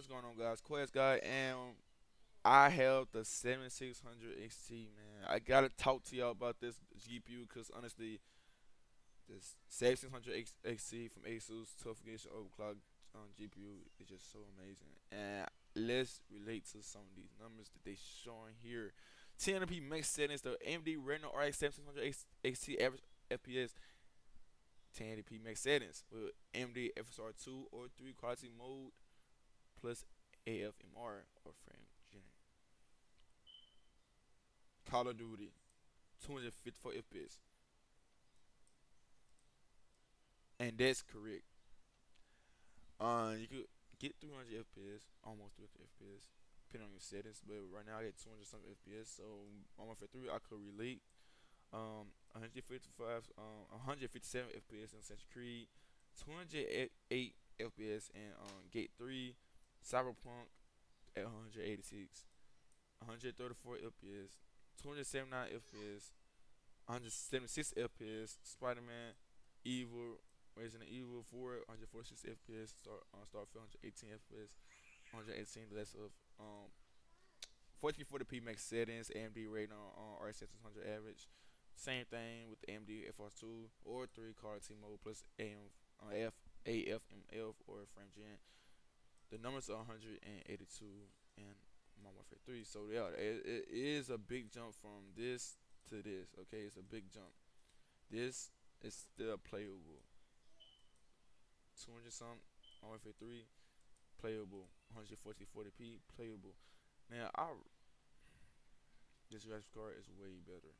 What's going on, guys? QuezGod, and I have the 7600 XT, man. I gotta talk to y'all about this GPU because honestly, this 7600 XT from Asus tough against overclock um, GPU is just so amazing. And let's relate to some of these numbers that they showing here. 1080p max settings, the AMD Radeon RX 7600 XT average FPS 1080p max settings with AMD FSR 2 or 3 quality mode plus AFMR or frame gen. Call of Duty 254 FPS. And that's correct. Uh, you could get 300 FPS, almost 300 FPS, depending on your settings. But right now I get 200 something FPS, so on my 3 I could relate um, 155, um, 157 FPS in Assassin's Creed, 208 FPS in um, Gate 3, Cyberpunk at 186, 134 FPS, 279 FPS, 176 FPS, Spider-Man, Evil, Resident Evil 4, 146 FPS, Star, uh, Starfield 118 FPS, 118 less of um 1440p max settings, AMD Radeon, on RX 600 average. Same thing with the AMD FR2 or 3 card T mode plus AM, uh, F, AFMF or frame gen. The numbers are 182 and Modern Warfare 3. So yeah, it, it is a big jump from this to this. Okay, it's a big jump. This is still playable. 200 something Modern Warfare 3 playable. 140 40p playable. Now I this graphics card is way better.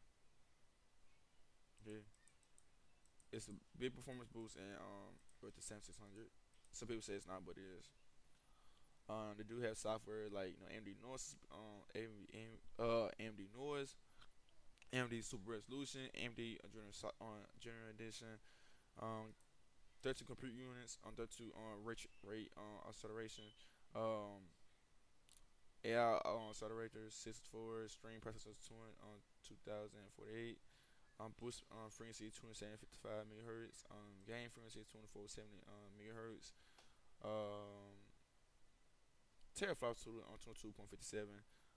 Okay. It's a big performance boost and um with the 7600. Some people say it's not, but it is. Um, they do have software like you know AMD Noise, um, AMD, uh, AMD Noise, AMD Super Resolution, AMD General on uh, General Edition, um, 32 compute units on 32 on um, rate rate uh, acceleration, um, AI uh, accelerators 64, stream processors 2 on 2048 um, boost um, frequency 2755 megahertz, um, game frequency 2470 um, megahertz, um, teraflops to on 22.57.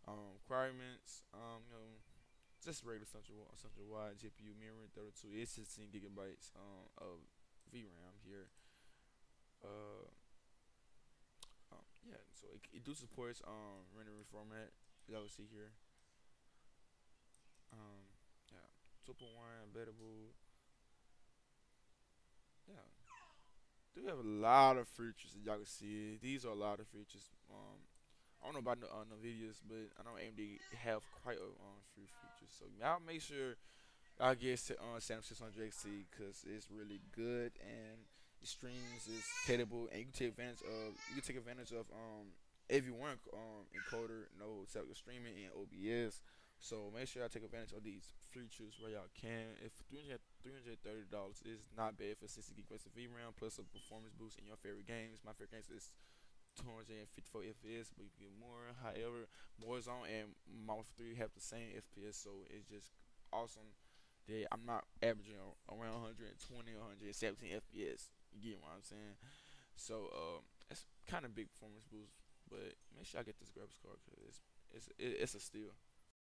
Um, requirements, um, you know, just regular central central wide GPU memory 32 is 16 gigabytes um, of VRAM here. Uh, um, yeah, so it, it do supports um rendering format. Y'all see here. Um, yeah. 2.1 embeddable. Yeah. Do have a lot of features that y'all can see. These are a lot of features. Um, I don't know about the, uh, videos, but I know AMD have quite a um, few features. So y'all make sure y'all get on uh, Samsung 600 XT because it's really good and the streams is capable and you can take advantage of you can take advantage of um if you want um encoder no streaming in OBS so make sure y'all take advantage of these features where y'all can. If 300 $330 is not bad for 60 gigabytes of VRAM plus a performance boost in your favorite games. My favorite games is 254 FPS, but you can get more. However, Warzone and Modern 3 have the same FPS, so it's just awesome that I'm not averaging around 120 or 117 FPS. You get what I'm saying? So um, it's kind of big performance boost, but make sure I get this graphics card because it's it's it's a steal.